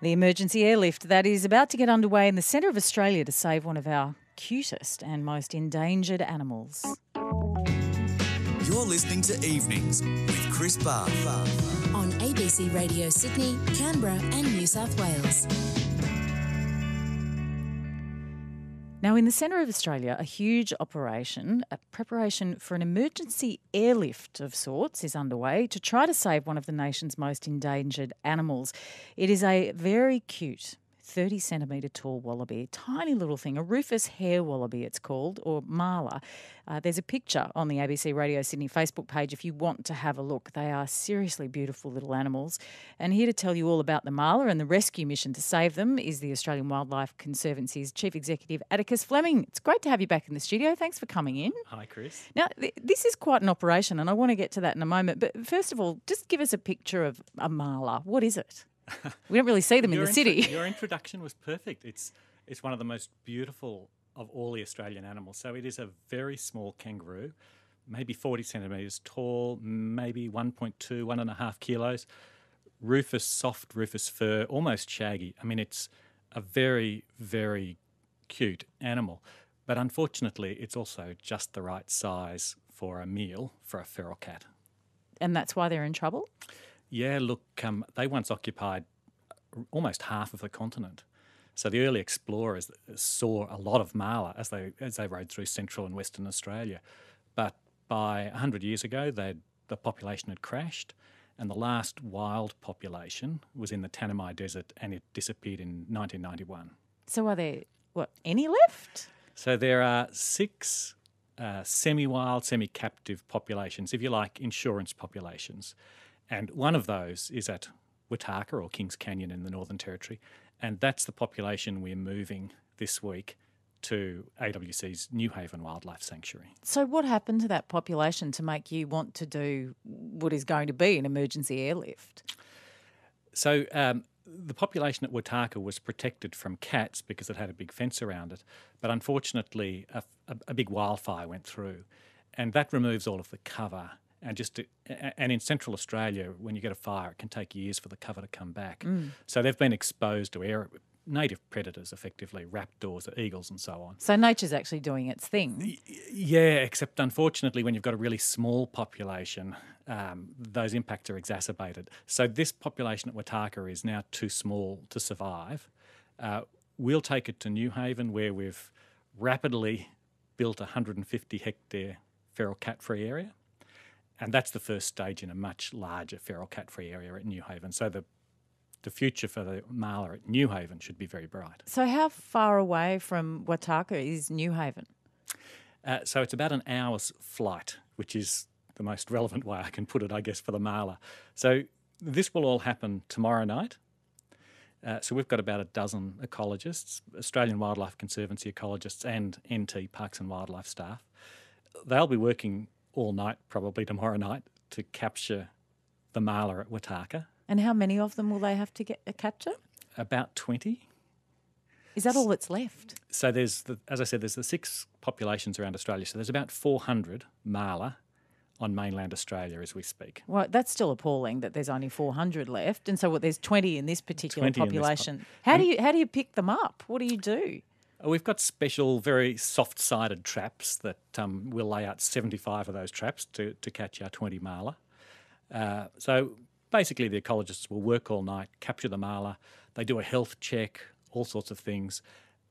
The emergency airlift that is about to get underway in the centre of Australia to save one of our cutest and most endangered animals. You're listening to Evenings with Chris Bath. on ABC Radio Sydney, Canberra, and New South Wales. Now, in the centre of Australia, a huge operation, a preparation for an emergency airlift of sorts, is underway to try to save one of the nation's most endangered animals. It is a very cute 30 centimetre tall wallaby, a tiny little thing, a rufous hare wallaby, it's called, or Mala. Uh, there's a picture on the ABC Radio Sydney Facebook page if you want to have a look. They are seriously beautiful little animals. And here to tell you all about the Mala and the rescue mission to save them is the Australian Wildlife Conservancy's Chief Executive, Atticus Fleming. It's great to have you back in the studio. Thanks for coming in. Hi, Chris. Now, th- this is quite an operation, and I want to get to that in a moment. But first of all, just give us a picture of a Mala. What is it? We don't really see them in the intro- city. your introduction was perfect. It's it's one of the most beautiful of all the Australian animals. So it is a very small kangaroo, maybe 40 centimetres tall, maybe 1.2, one and a half kilos. Rufous, soft rufous fur, almost shaggy. I mean, it's a very, very cute animal. But unfortunately, it's also just the right size for a meal for a feral cat. And that's why they're in trouble. Yeah, look, um, they once occupied almost half of the continent. So the early explorers saw a lot of Mala as they as they rode through central and western Australia. But by 100 years ago, the population had crashed, and the last wild population was in the Tanami Desert, and it disappeared in 1991. So are there, what, any left? So there are six uh, semi-wild, semi-captive populations, if you like, insurance populations, and one of those is at Watarrka or Kings Canyon in the Northern Territory, and that's the population we're moving this week to AWC's Newhaven Wildlife Sanctuary. So what happened to that population to make you want to do what is going to be an emergency airlift? So um, the population at Watarrka was protected from cats because it had a big fence around it, but unfortunately, a, a, a big wildfire went through, and that removes all of the cover. And just to, and in Central Australia, when you get a fire, it can take years for the cover to come back. So they've been exposed to air, native predators, effectively raptors, eagles, and so on. So nature's actually doing its thing. Yeah, except unfortunately, when you've got a really small population, um, those impacts are exacerbated. So this population at Watarrka is now too small to survive. Uh, we'll take it to Newhaven, where we've rapidly built a 150 hectare feral cat free area. And that's the first stage in a much larger feral cat free area at Newhaven. So the the future for the Mala at Newhaven should be very bright. So how far away from Watarrka is Newhaven? Uh, so it's about an hour's flight, which is the most relevant way I can put it, I guess, for the Mala. So this will all happen tomorrow night. Uh, so we've got about a dozen ecologists, Australian Wildlife Conservancy ecologists, and NT Parks and Wildlife staff. They'll be working all night, probably tomorrow night, to capture the Mala at Watarrka. And how many of them will they have to get uh, capture? About 20. Is that all that's left? So there's, the, as I said, there's the six populations around Australia. So there's about 400 Mala on mainland Australia as we speak. Well, that's still appalling that there's only 400 left, and so what? There's 20 in this particular 20 in this pop- population. how do you how do you pick them up? What do you do? Uh, We've got special, very soft-sided traps that um, we'll lay out 75 of those traps to, to catch our 20 Mala. Uh, so basically, the ecologists will work all night, capture the Mala. They do a health check, all sorts of things,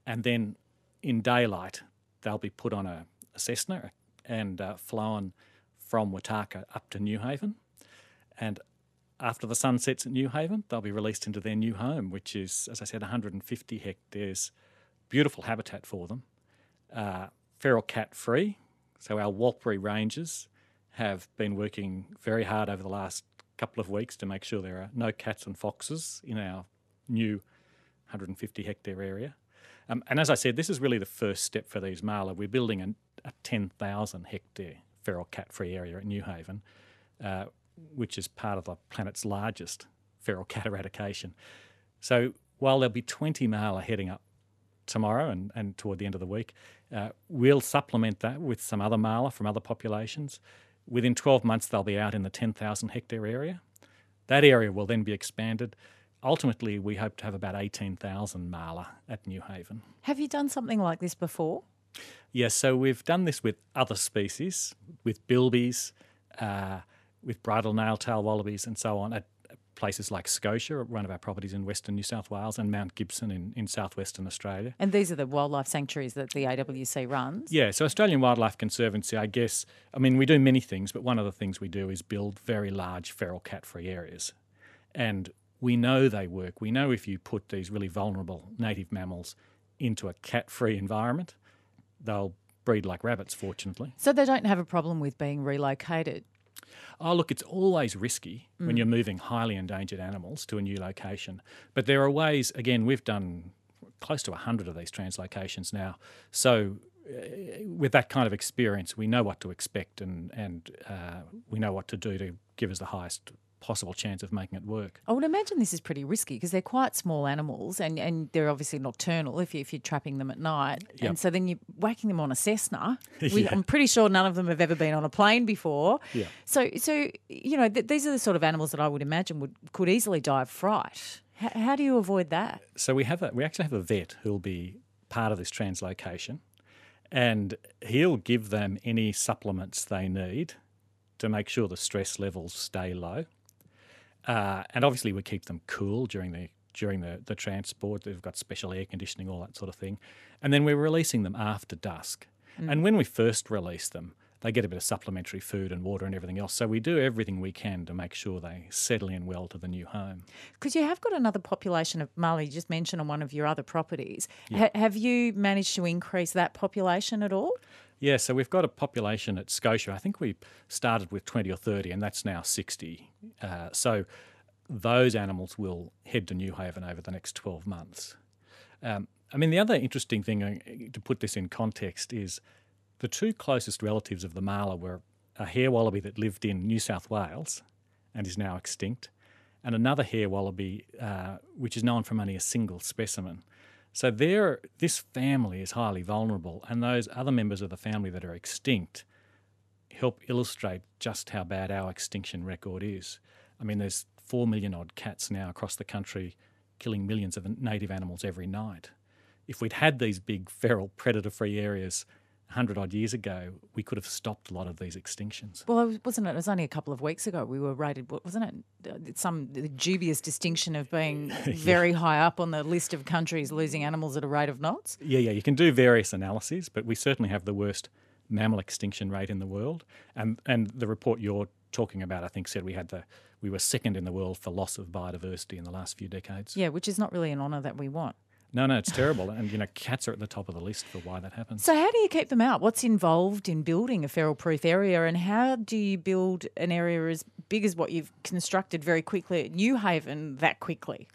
and then in daylight they'll be put on a, a Cessna and uh, flown from Watarrka up to Newhaven. And after the sun sets at Newhaven, they'll be released into their new home, which is, as I said, 150 hectares, beautiful habitat for them, uh, feral cat free. So our Warlpiri Rangers have been working very hard over the last couple of weeks to make sure there are no cats and foxes in our new 150 hectare area. Um, and as I said, this is really the first step for these Mala. We're building a, a 10,000 hectare feral cat free area at Newhaven, uh, which is part of the planet's largest feral cat eradication. So while there'll be 20 Mala heading up tomorrow and, and toward the end of the week, uh, we'll supplement that with some other Mala from other populations. Within 12 months, they'll be out in the 10,000 hectare area. That area will then be expanded ultimately, we hope to have about 18,000 Mala at Newhaven. Have you done something like this before? Yes, so we've done this with other species, with bilbies, uh, with bridle nail-tail wallabies, and so on, at places like Scotia, one of our properties in western New South Wales, and Mount Gibson in, in southwestern Australia. And these are the wildlife sanctuaries that the AWC runs? Yeah, so Australian Wildlife Conservancy, I guess, I mean, we do many things, but one of the things we do is build very large feral cat free areas. And we know they work. We know if you put these really vulnerable native mammals into a cat free environment, they'll breed like rabbits, fortunately. So they don't have a problem with being relocated? Oh, look, it's always risky Mm. when you're moving highly endangered animals to a new location. But there are ways, again, we've done close to 100 of these translocations now. So, uh, with that kind of experience, we know what to expect and, and uh, we know what to do to give us the highest possible chance of making it work. I would imagine this is pretty risky because they're quite small animals and, and they're obviously nocturnal if, you, if you're trapping them at night. Yep. And so then you're whacking them on a Cessna. We, Yeah. I'm pretty sure none of them have ever been on a plane before. Yeah. So, so you know, th- these are the sort of animals that I would imagine would could easily die of fright. H- how do you avoid that? So we have a, we actually have a vet who'll be part of this translocation, and he'll give them any supplements they need to make sure the stress levels stay low. Uh, and obviously, we keep them cool during the during the, the transport. They've got special air conditioning, all that sort of thing. And then we're releasing them after dusk. And when we first release them, they get a bit of supplementary food and water and everything else. So we do everything we can to make sure they settle in well to the new home. Because you have got another population of Mali, you just mentioned on one of your other properties. Ha- have you managed to increase that population at all? Yeah, so we've got a population at Scotia. I think we started with 20 or 30, and that's now 60. Uh, so those animals will head to Newhaven over the next 12 months. Um, I mean, the other interesting thing uh, to put this in context is the two closest relatives of the Mala were a hare wallaby that lived in New South Wales and is now extinct, and another hare wallaby uh, which is known from only a single specimen. So there, this family is highly vulnerable, and those other members of the family that are extinct help illustrate just how bad our extinction record is. I mean, there's four million odd cats now across the country, killing millions of native animals every night. If we'd had these big feral predator-free areas 100 odd years ago, we could have stopped a lot of these extinctions. Well, wasn't it? It was only a couple of weeks ago we were rated, what- wasn't it? uh, Some dubious distinction of being very high up on the list of countries losing animals at a rate of knots. Yeah, yeah, you can do various analyses, but we certainly have the worst mammal extinction rate in the world. And and the report you're talking about, I think, said we had the we were second in the world for loss of biodiversity in the last few decades. Yeah, which is not really an honour that we want. No, no, it's terrible. And you know, cats are at the top of the list for why that happens. So, how do you keep them out? What's involved in building a feral proof area, and how do you build an area as big as what you've constructed very quickly at Newhaven that quickly?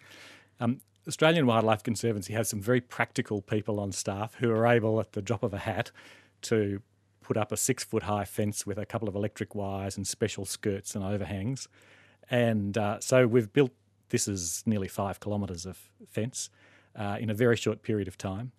Um, Australian Wildlife Conservancy has some very practical people on staff who are able, at the drop of a hat, to put up a six foot high fence with a couple of electric wires and special skirts and overhangs. And uh, so we've built this is nearly five kilometres of fence uh, in a very short period of time.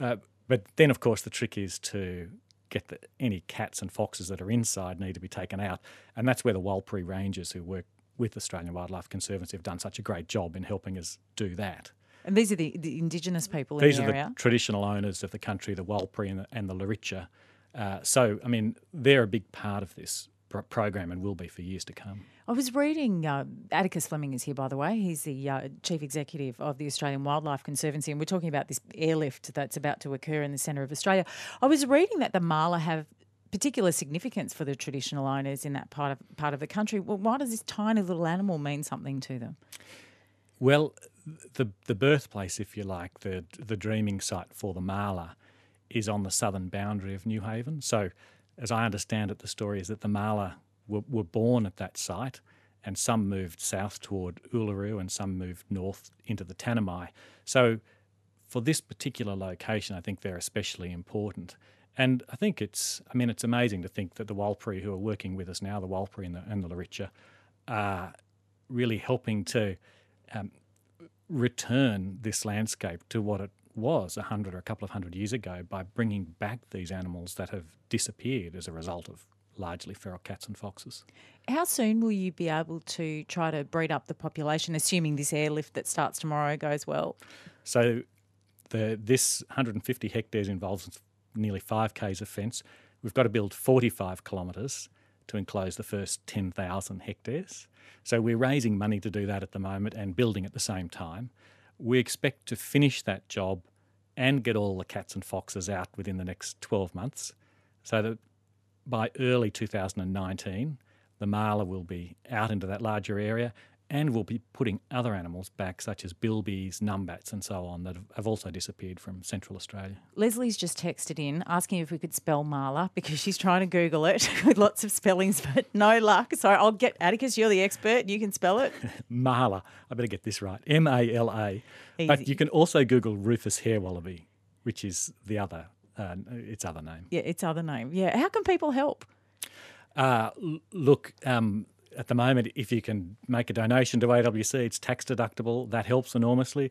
Uh, but then, of course, the trick is to get the, any cats and foxes that are inside need to be taken out. And that's where the Warlpiri Rangers, who work with Australian Wildlife Conservancy, have done such a great job in helping us do that. And these are the, the Indigenous people These in are the area. the traditional owners of the country, the Warlpiri and the, and the Luritja. Uh, so, I mean, they're a big part of this pr- program and will be for years to come. I was reading, uh, Atticus Fleming is here, by the way. He's the uh, Chief Executive of the Australian Wildlife Conservancy, and we're talking about this airlift that's about to occur in the centre of Australia. I was reading that the Mala have particular significance for the traditional owners in that part of part of the country. Well, why does this tiny little animal mean something to them? Well, the the birthplace, if you like, the the dreaming site for the Mala, is on the southern boundary of Newhaven. So, as I understand it, the story is that the Mala were, were born at that site, and some moved south toward Uluru, and some moved north into the Tanami. So, for this particular location, I think they're especially important. And I think it's, I mean, it's amazing to think that the Warlpiri who are working with us now, the Warlpiri and the, and the are really helping to um, return this landscape to what it was a hundred or a couple of hundred years ago by bringing back these animals that have disappeared as a result of largely feral cats and foxes. How soon will you be able to try to breed up the population, assuming this airlift that starts tomorrow goes well? So the, this 150 hectares involves nearly 5 k's of fence. We've got to build 45 kilometres to enclose the first 10,000 hectares. So we're raising money to do that at the moment and building at the same time. We expect to finish that job and get all the cats and foxes out within the next 12 months so that by early 2019 the Mala will be out into that larger area and we'll be putting other animals back, such as bilbies, numbats, and so on, that have also disappeared from Central Australia. Leslie's just texted in asking if we could spell Mala because she's trying to Google it with lots of spellings, but no luck. So I'll get Atticus, you're the expert, you can spell it. Mala. I better get this right. M A L A. But you can also Google Rufous hare wallaby, which is the other, uh, its other name. Yeah, its other name. Yeah. How can people help? Uh, look, um, at the moment, if you can make a donation to AWC, it's tax deductible. That helps enormously.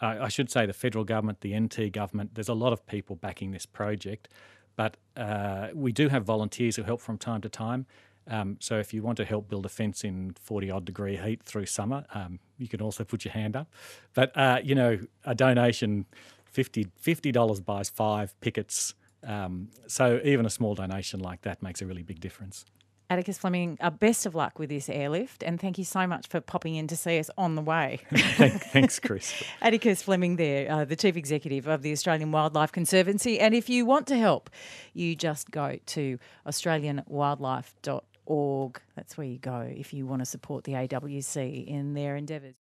Uh, I should say the federal government, the NT government, there's a lot of people backing this project, but uh, we do have volunteers who help from time to time. Um, so if you want to help build a fence in 40 odd degree heat through summer, um, you can also put your hand up. But, uh, you know, a donation, 50 $50 buys five pickets. Um, so even a small donation like that makes a really big difference. Atticus Fleming, uh, best of luck with this airlift, and thank you so much for popping in to see us on the way. Thanks, Chris. Atticus Fleming, there, uh, the Chief Executive of the Australian Wildlife Conservancy. And if you want to help, you just go to australianwildlife.org. That's where you go if you want to support the AWC in their endeavours.